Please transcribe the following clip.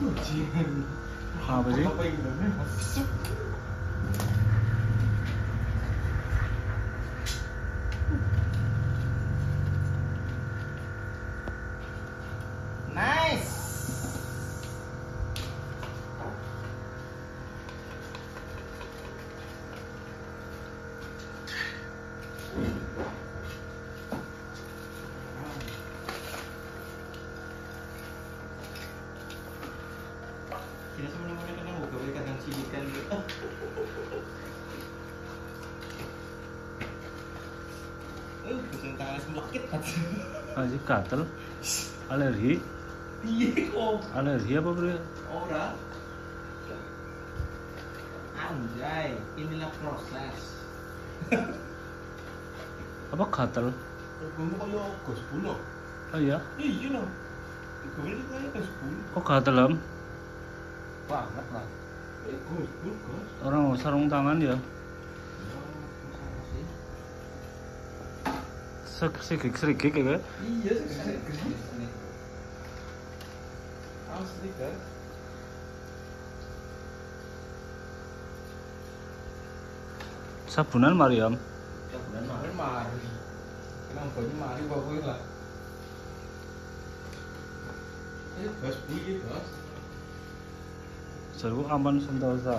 我去你好的这 cibikan gitu. Tangan semlekit Masih gatel. Alergi. Iya kok. Alergi apa bro? Ora. Anjay, inilah proses. Apa gatel? Gue kaya gas bulo. Oh iya. Iya kaya gas bulo. Kok gatel am? Banget lah. orang sarung tangan ya sedikit sedikit ya iya sek sek sabunan Mariam sabunan mari mari kenang banyu mari kok kowe lah eh bos piye bos सर्व काम सुंदा होता